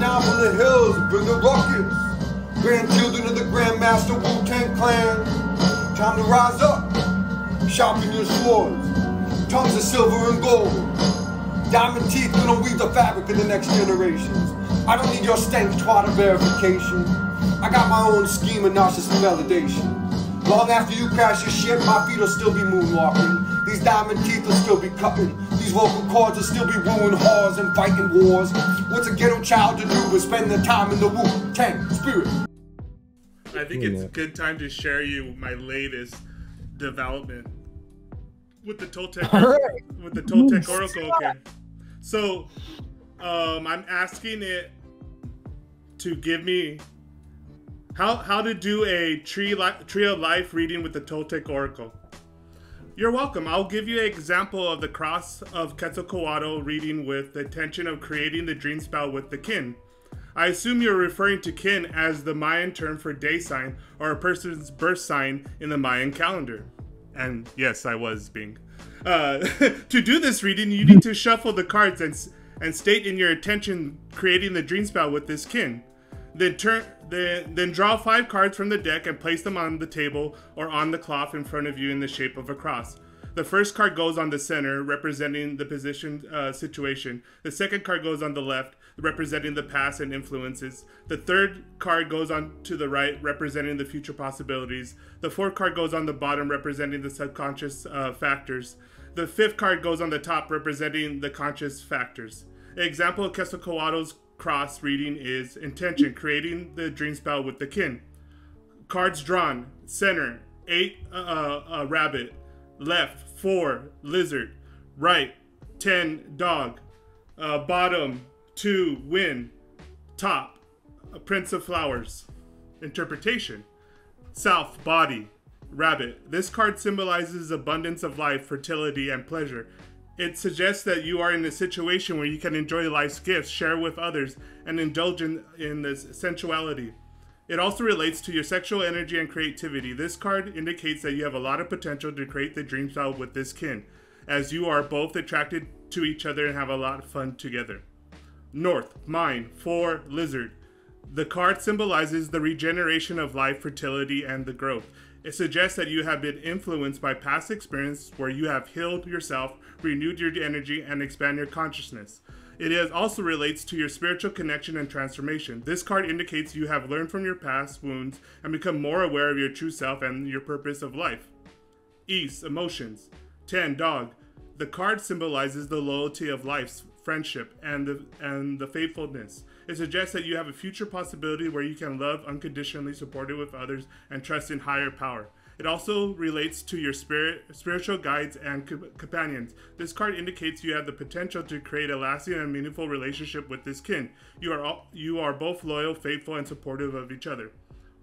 Down from the hills, bring the ruckus. Grandchildren of the Grandmaster Wu-Tang Clan. Time to rise up, sharpen your swords. Tongues of silver and gold. Diamond teeth gonna weave the fabric of the next generations. I don't need your stank twat of verification. I got my own scheme of narcissistic validation. Long after you crash your ship, my feet will still be moonwalking. These diamond teeth will still be cutting. These vocal cords will still be wooing whores and fighting wars. What's a ghetto child to do but spend their time in the Wu Tang spirit? I think it's a good time to share you my latest development with the Toltec Alright. with the Toltec Oracle. Okay. So, um, I'm asking it to give me how how to do a tree li- tree of life reading with the Toltec Oracle. You're welcome. I'll give you an example of the cross of Quetzalcoatl reading with the intention of creating the dream spell with the kin. I assume you're referring to kin as the Mayan term for day sign or a person's birth sign in the Mayan calendar. And yes, I was being. Uh, to do this reading, you need to shuffle the cards and, and state in your intention creating the dream spell with this kin. Then turn then then draw five cards from the deck and place them on the table or on the cloth in front of you in the shape of a cross. The first card goes on the center, representing the position uh, situation. The second card goes on the left, representing the past and influences. The third card goes on to the right, representing the future possibilities. The fourth card goes on the bottom, representing the subconscious uh, factors. The fifth card goes on the top, representing the conscious factors. An example of Quetzalcoatl's cross reading is intention, creating the dream spell with the kin. Cards drawn. Center, eight, uh, uh, rabbit. Left, four, lizard. Right, ten, dog. Uh, bottom, two, wind. Top, a prince of flowers. Interpretation. South, body, rabbit. This card symbolizes abundance of life, fertility, and pleasure. It suggests that you are in a situation where you can enjoy life's gifts, share with others, and indulge in, in this sensuality. It also relates to your sexual energy and creativity. This card indicates that you have a lot of potential to create the dream spell with this kin, as you are both attracted to each other and have a lot of fun together. North, mind, four, lizard. The card symbolizes the regeneration of life, fertility, and the growth. It suggests that you have been influenced by past experience where you have healed yourself, renewed your energy, and expand your consciousness. It is also relates to your spiritual connection and transformation. This card indicates you have learned from your past wounds and become more aware of your true self and your purpose of life. East, emotions. 10, dog. The card symbolizes the loyalty of life's friendship and the and the faithfulness. It suggests that you have a future possibility where you can love unconditionally, supported with others, and trust in higher power. It also relates to your spirit, spiritual guides and co- companions. This card indicates you have the potential to create a lasting and meaningful relationship with this kin. You are all, you are both loyal, faithful, and supportive of each other.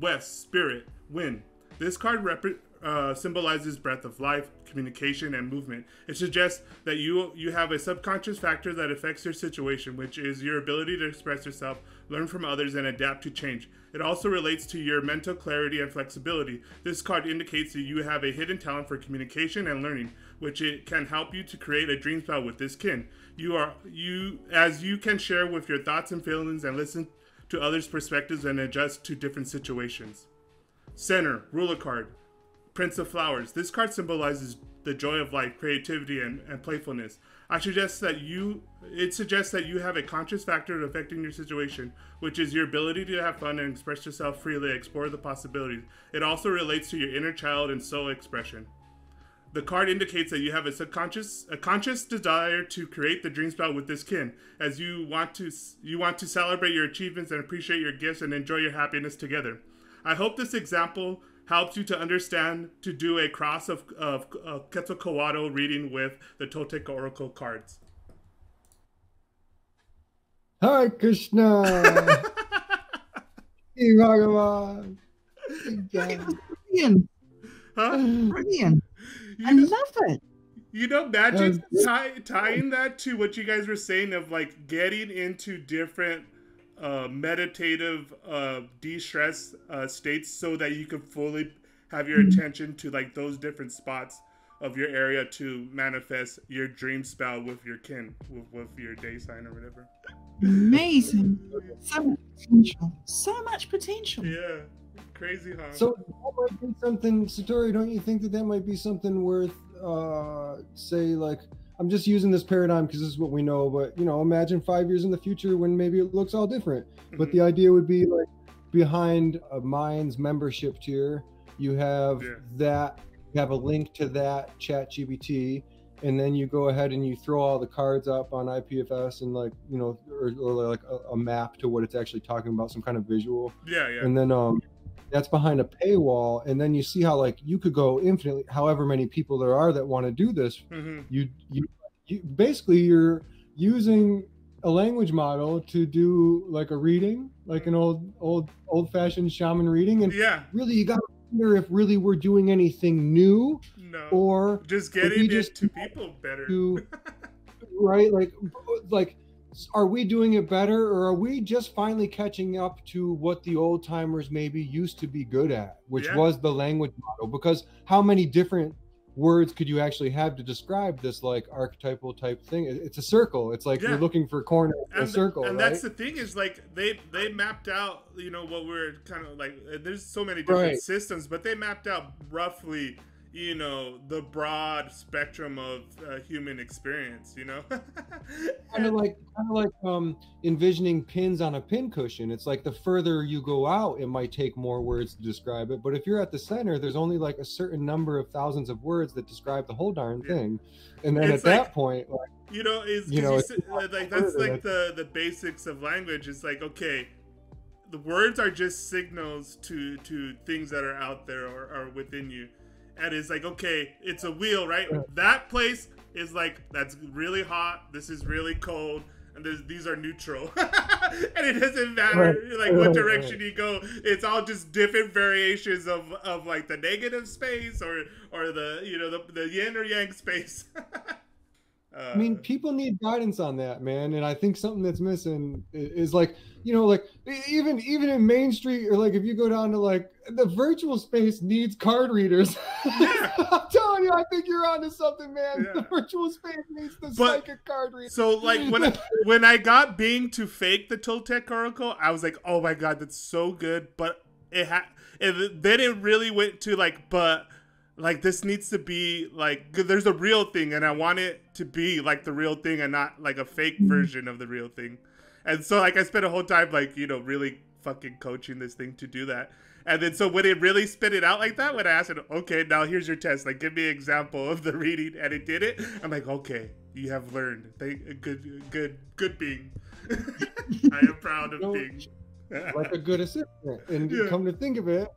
West, spirit, wind. This card rep- uh, symbolizes breath of life, communication, and movement. It suggests that you you have a subconscious factor that affects your situation, which is your ability to express yourself, learn from others, and adapt to change. It also relates to your mental clarity and flexibility. This card indicates that you have a hidden talent for communication and learning, which it can help you to create a dream spell with this kin. You are you as you can share with your thoughts and feelings and listen to others' perspectives and adjust to different situations. Center, ruler card, Prince of Flowers. This card symbolizes the joy of life, creativity, and, and playfulness. I suggest that you it suggests that you have a conscious factor affecting your situation, which is your ability to have fun and express yourself freely, explore the possibilities. It also relates to your inner child and soul expression. The card indicates that you have a subconscious, a conscious desire to create the dream spell with this kin, as you want to you want to celebrate your achievements and appreciate your gifts and enjoy your happiness together. I hope this example helps you to understand to do a cross of of uh, Quetzalcoatl reading with the Toltec Oracle cards. Hare Krishna. Hey, Bhagavan. Brilliant. Huh? Brilliant. I You know, love it. you know magic That tie, tying that to what you guys were saying of like getting into different uh, meditative uh, de-stress uh, states so that you can fully have your attention to like those different spots of your area to manifest your dream spell with your kin with, with your day sign or whatever Amazing. So much potential. So much potential. Yeah, crazy, huh? So that might be something, Satori. Don't you think that that might be something worth, uh, say, like I'm just using this paradigm because this is what we know. But you know, imagine five years in the future when maybe it looks all different. But Mhm. the idea would be like behind a Minds membership tier, you have Yeah. that, you have a link to that Chat GPT, and then you go ahead and you throw all the cards up on IPFS and like you know, or, or like a, a map to what it's actually talking about, some kind of visual yeah, yeah, and then um that's behind a paywall and then you see how like you could go infinitely however many people there are that want to do this hmm you you, you basically you're using a language model to do like a reading like an old old old fashioned shaman reading and yeah. really you gotta wonder if really we're doing anything new No, or just getting it just to people better. to right like like are we doing it better or are we just finally catching up to what the old timers maybe used to be good at which Yeah. was the language model because how many different words could you actually have to describe this like archetypal type thing it's a circle it's like Yeah. you're looking for a corner in a and, circle and right that's the thing is like they they mapped out you know what we're kind of like there's so many different Right. systems but they mapped out roughly you know the broad spectrum of uh, human experience you know? Kind of like kind of like um envisioning pins on a pin cushion. It's like the further you go out it might take more words to describe it. But if you're at the center there's only like a certain number of thousands of words that describe the whole darn Yeah. thing. And then It's at that point like you know is You know, you said- like that's further, like the the basics of language. It's like okay the words are just signals to to things that are out there or, or within you and it's like okay it's a wheel right? That place is like that's really hot this is really cold and these are neutral. And it doesn't matter like what direction you go it's all just different variations of of like the negative space or or the you know the, the yin or yang space uh, I mean, people need guidance on that, man. And I think something that's missing is like, you know, like even even in Main Street or like if you go down to like the virtual space needs card readers. I'm telling you, I think you're onto something, man. Yeah. The virtual space needs the But- psychic card reader. So like when when I got Bing to fake the Toltec Oracle, I was like, oh my god, that's so good. But it had, then it really went to like, but like this needs to be like there's a real thing, and I want it to be like the real thing and not like a fake mm-hmm. version of the real thing. And so like I spent a whole time like you know really fucking coaching this thing to do that. And then so when it really spit it out like that, when I asked it, okay, now here's your test. Like, give me an example of the reading, and it did it. I'm like, okay, you have learned. Thank, good, good, good Bing. I am proud of Bing. like a good assistant. And Yeah. come to think of it,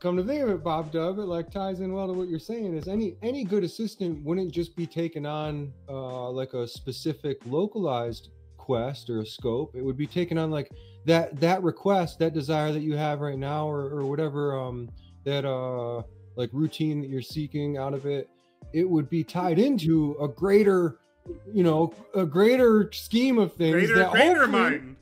come to think of it, Bob Dub, it like ties in well to what you're saying. Is any any good assistant wouldn't just be taken on uh, like a specific localized quest or a scope. It would be taken on like that that request, that desire that you have right now, or or whatever um that uh like routine that you're seeking out of it. It would be tied into a greater you know a greater scheme of things Greater, that greater mind.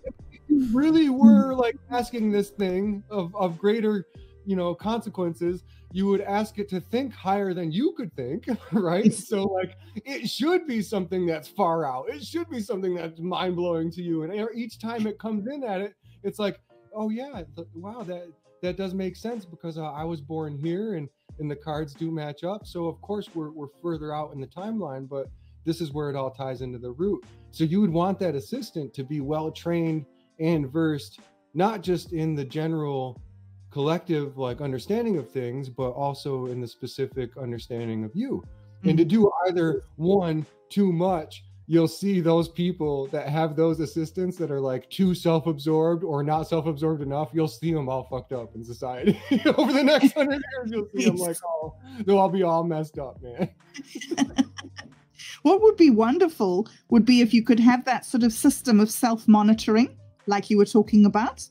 you really were like asking this thing of, of greater you know consequences you would ask it to think higher than you could think right? So like it should be something that's far out. It should be something that's mind-blowing to you. And each time it comes in at it it's like oh yeah wow that that does make sense because uh, i was born here and and the cards do match up. So of course we're, we're further out in the timeline but this is where it all ties into the root. So you would want that assistant to be well trained and versed not just in the general collective like understanding of things but also in the specific understanding of you. And to mm-hmm. do either one too much you'll see those people that have those assistants that are like too self-absorbed or not self-absorbed enough you'll see them all fucked up in society. Over the next hundred years you'll see them like oh they'll all be all messed up man. What would be wonderful would be if you could have that sort of system of self monitoring, like you were talking about.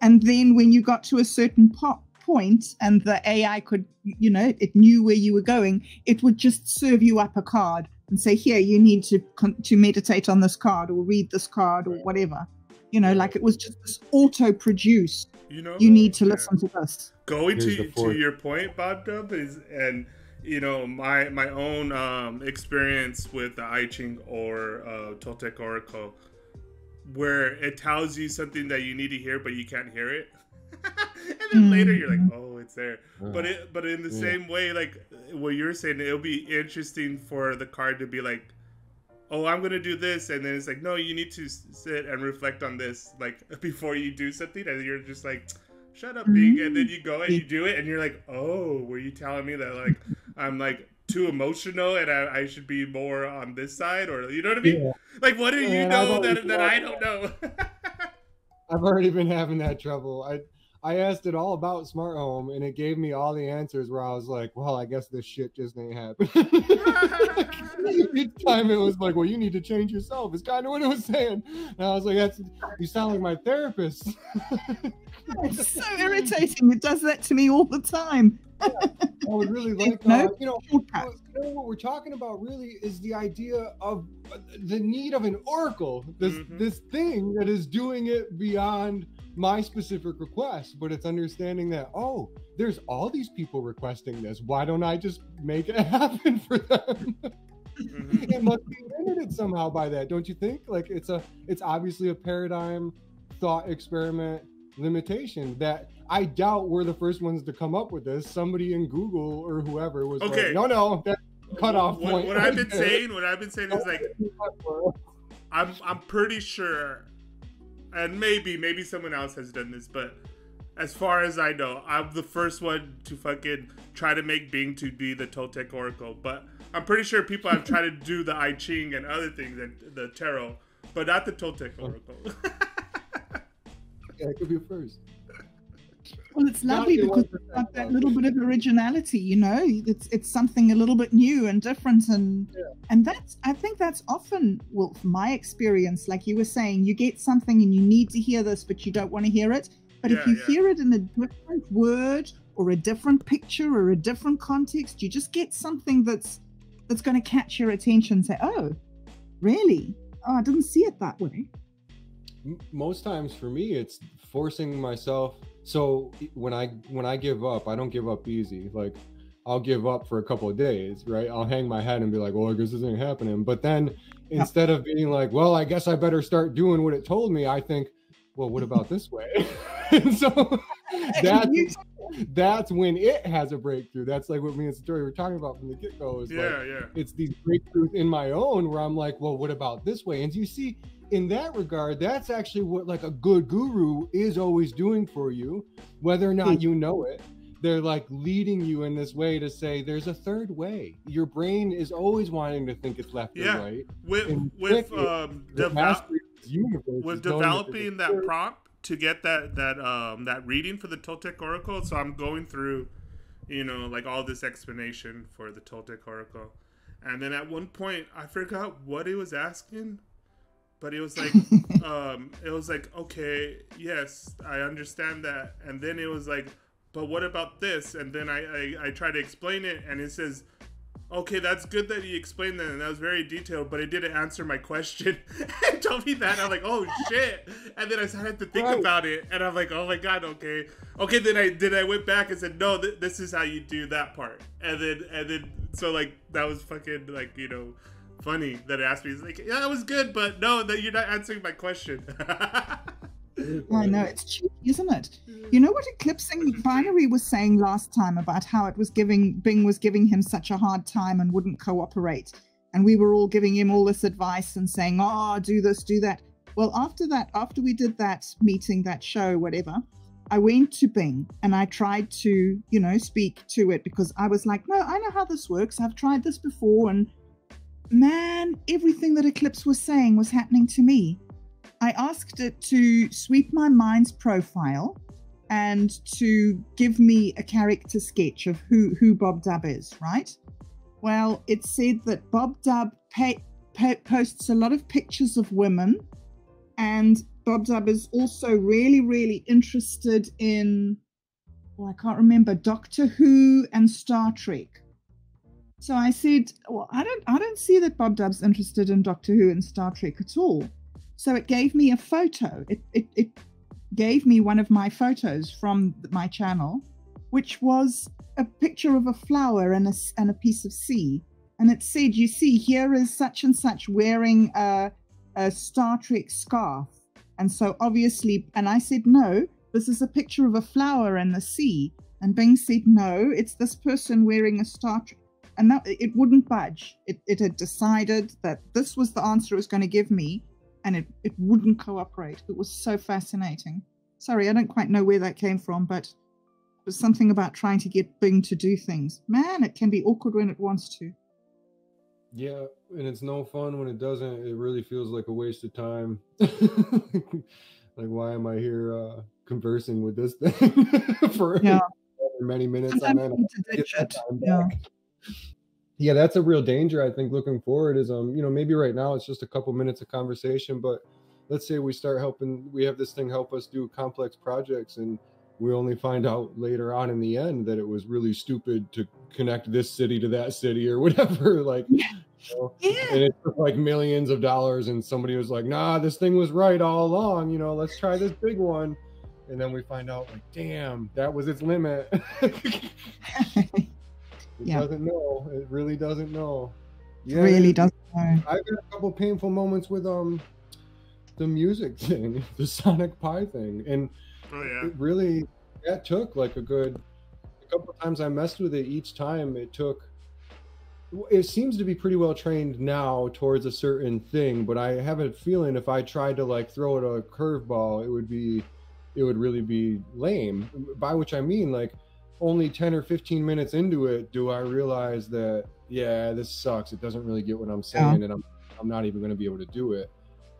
And then when you got to a certain po- point and the AI could, you know, it knew where you were going, it would just serve you up a card and say, here, you need to, con- to meditate on this card or read this card or whatever. You know, like it was just this auto produced. You know, You need to Yeah. listen to this. going Here's to, to your point bob dub is and you know my my own um experience with the i ching or uh toltec oracle where it tells you something that you need to hear but you can't hear it. and then hmm. later you're like, oh, it's there. But it, but in the Yeah. same way, like what you're saying, it'll be interesting for the card to be like, oh, I'm gonna do this, and then it's like, no, you need to sit and reflect on this, like before you do something, and you're just like, shut up, Bing, and then you go and you mm. do it, and you're like, oh, were you telling me that like I'm like too emotional and I, I should be more on this side, or you know what I mean? Yeah. Like, what do you And know that that I don't know? I've already been having that trouble. I I asked it all about smart home, and it gave me all the answers. Where I was like, "Well, I guess this shit just ain't happening." Each time it was like, "Well, you need to change yourself." It's kind of what it was saying, and I was like, "That's you sound like my therapist." It's so irritating. It does that to me all the time. I would really like, No. uh, you know, Shortcut. you know, what we're talking about really is the idea of uh, the need of an oracle. This Mhm. this thing that is doing it beyond my specific request, but it's understanding that oh, there's all these people requesting this. Why don't I just make it happen for them? Mhm. it must be limited somehow by that, don't you think? Like it's a it's obviously a paradigm thought experiment limitation that I doubt we're the first ones to come up with this. Somebody in Google or whoever was Okay. like, no, no, that cutoff What, point. what I've been saying, what I've been saying is like, I'm I'm pretty sure, and maybe maybe someone else has done this, but as far as I know, I'm the first one to fucking try to make Bing to be the Toltec Oracle. But I'm pretty sure people have tried to do the I Ching and other things and the tarot, but not the Toltec oh. Oracle. yeah, it could be first. Well, it's lovely because it's got that little bit of originality, you know. It's it's something a little bit new and different, and and that's I think that's often, well, from my experience, like you were saying, you get something and you need to hear this, but you don't want to hear it. But if you yeah. hear it in a different word or a different picture or a different context, you just get something that's that's going to catch your attention. Say, oh, really? Oh, I didn't see it that way. Most times for me it's forcing myself so when i when i give up i don't give up easy. Like i'll give up for a couple of days right? I'll hang my head and be like well i guess this ain't happening. But then instead of being like well i guess i better start doing what it told me i think well what about this way? And so that's that's when it has a breakthrough. That's like what me and Satori were talking about from the get-go is like yeah, yeah. it's these breakthroughs in my own where I'm like, well, what about this way? And you see, in that regard, that's actually what like a good guru is always doing for you, whether or not you know it. They're like leading you in this way to say there's a third way. Your brain is always wanting to think it's left Yeah. or right. With And with um The develop, mastery of this universe with is that developing that third- prompt to get that that um that reading for the Toltec Oracle. So I'm going through, you know, like all this explanation for the Toltec Oracle, and then at one point I forgot what he was asking, but it was like um it was like okay yes I understand that, and then it was like but what about this? And then I I, I try to explain it, and it says okay, that's good that you explained that, and that was very detailed, but it didn't answer my question. and told me that, I'm like, oh shit. And then I started to think Right. about it, and I'm like, oh my god, okay, okay. Then I then I went back and said, no, th- this is how you do that part, and then and then so like that was fucking like you know funny that it asked me. It's like, yeah, that was good, but no, that you're not answering my question. I know it's cheeky, isn't it? You know what Eclipsing Binary was saying last time about how it was giving Bing was giving him such a hard time and wouldn't cooperate, and we were all giving him all this advice and saying, "Oh, do this, do that." Well, after that, after we did that meeting, that show, whatever, I went to Bing and I tried to, you know, speak to it because I was like, "No, I know how this works. I've tried this before." And man, everything that Eclipse was saying was happening to me. I asked it to sweep my Minds profile and to give me a character sketch of who, who Bob Dub is, right? Well, it said that Bob Dub pa- pa- posts a lot of pictures of women, and Bob Dub is also really, really interested in, well, I can't remember, Doctor Who and Star Trek. So I said, well, I don't, I don't see that Bob Dub's interested in Doctor Who and Star Trek at all. So it gave me a photo. It, it, it gave me one of my photos from my channel, which was a picture of a flower and a, and a piece of sea. And it said, You see, here is such and such wearing a, a Star Trek scarf. And so obviously, and I said, no, this is a picture of a flower and the sea. And Bing said, no, it's this person wearing a Star Trek. And that it wouldn't budge. It, it had decided that this was the answer it was going to give me, and it, it wouldn't cooperate. It was so fascinating. Sorry, I don't quite know where that came from, but it was something about trying to get Bing to do things. Man, it can be awkward when it wants to. Yeah, and it's no fun when it doesn't. It really feels like a waste of time. like, why am I here uh, conversing with this thing for Yeah. many minutes Sometimes you need to ditch it. Yeah. back. Yeah, that's a real danger. I think looking forward is um, you know, maybe right now it's just a couple minutes of conversation, but let's say we start helping, we have this thing help us do complex projects, and we only find out later on in the end that it was really stupid to connect this city to that city or whatever. Like, you know, Yeah. and it took like millions of dollars, and somebody was like, "Nah, this thing was right all along." You know, let's try this big one, and then we find out, like, damn, that was its limit. it Yeah. doesn't know. It really doesn't know. really it- doesn't know. I've had a couple painful moments with um the music thing, the Sonic Pi thing, and Oh yeah. it really that took like a good a couple of times I messed with it each time it took it seems to be pretty well trained now towards a certain thing but I have a feeling if I tried to like throw it a curveball it would be it would really be lame by which I mean like only 10 or 15 minutes into it do I realize that yeah this sucks. It doesn't really get what I'm saying and I'm I'm not even going to be able to do it.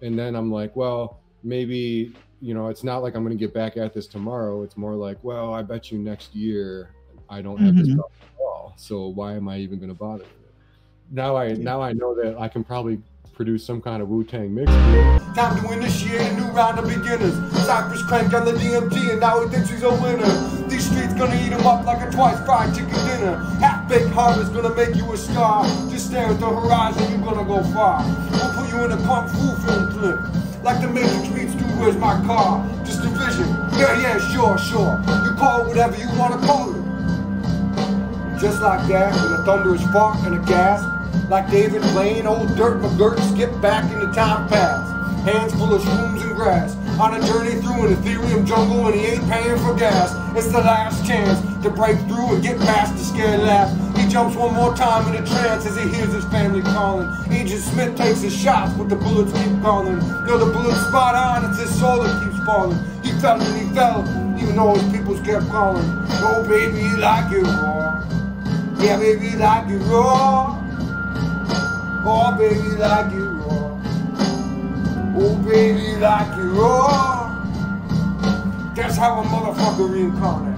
And then I'm like well maybe you know it's not like i'm going to get back at this tomorrow. It's more like well i bet you next year i don't have this Mhm. problem at all. So why am i even going to bother with it? Now i now i know that i can probably produce some kind of wu-tang mix Time to initiate a new round of beginners. Cypress crank on the DMT and now he thinks he's a winner. These streets gonna eat him up like a twice fried chicken dinner. Half baked harvest gonna make you a star. Just stare at the horizon, you're gonna go far. We'll put you in a kung fu film clip. Like the Matrix meets through Where's My Car? Just a vision. Yeah, yeah, sure, sure. You call it whatever you wanna call it. Just like that, with a thunderous fart and a gasp, like David Blaine, old Dirt McGirt skipped back into time past. Hands full of shrooms and grass, on a journey through an ethereum jungle, and he ain't paying for gas. It's the last chance to break through and get past the scared laugh. He jumps one more time in a trance as he hears his family calling. Agent Smith takes his shots, but the bullets keep calling. Yo, the bullet's spot on, it's his soul that keeps falling. He fell and he fell, even though his peoples kept calling. Oh, baby, you like it raw. Yeah, baby, you like it raw. Oh, baby, like it raw. Oh, baby, like it raw. That's how a motherfucker reincarnate.